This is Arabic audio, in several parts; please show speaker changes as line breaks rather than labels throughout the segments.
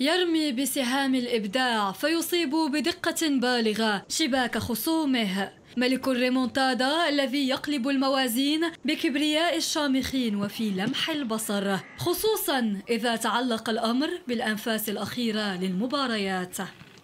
يرمي بسهام الإبداع فيصيب بدقة بالغة شباك خصومه. ملك الريمونتادا الذي يقلب الموازين بكبرياء الشامخين وفي لمح البصر. خصوصا إذا تعلق الأمر بالأنفاس الأخيرة للمباريات.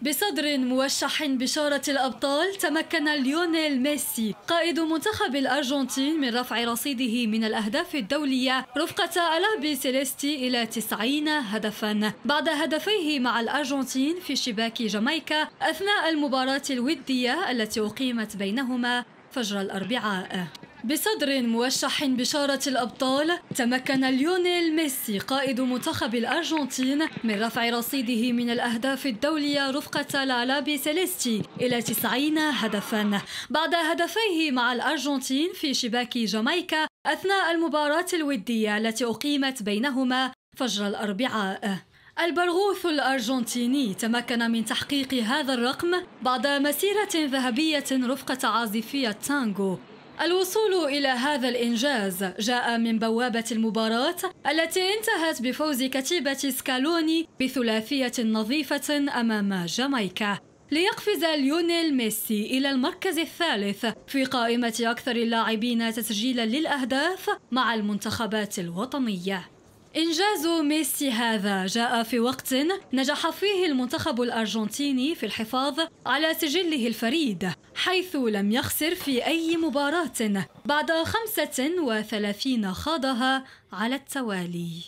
بصدر موشح بشارة الأبطال تمكن ليونيل ميسي قائد منتخب الأرجنتين من رفع رصيده من الأهداف الدولية رفقة الألبيسيليستي إلى 90 هدفا. بعد هدفيه مع الأرجنتين في شباك جامايكا أثناء المباراة الودية التي أقيمت بينهما فجر الأربعاء. بصدر موشح بشارة الأبطال تمكن ليونيل ميسي قائد منتخب الأرجنتين من رفع رصيده من الأهداف الدولية رفقة لا ألبيسيليستي إلى 90 هدفا. بعد هدفيه مع الأرجنتين في شباك جامايكا أثناء المباراة الودية التي أقيمت بينهما فجر الأربعاء. البرغوث الأرجنتيني تمكن من تحقيق هذا الرقم بعد مسيرة ذهبية رفقة عازفي التانغو. الوصول إلى هذا الإنجاز جاء من بوابة المباراة التي انتهت بفوز كتيبة سكالوني بثلاثية نظيفة أمام جامايكا ليقفز ليونيل ميسي إلى المركز الثالث في قائمة أكثر اللاعبين تسجيلا للأهداف مع المنتخبات الوطنية. إنجاز ميسي هذا جاء في وقت نجح فيه المنتخب الأرجنتيني في الحفاظ على سجله الفريد. حيث لم يخسر في أي مباراة بعد 35 خاضها على التوالي.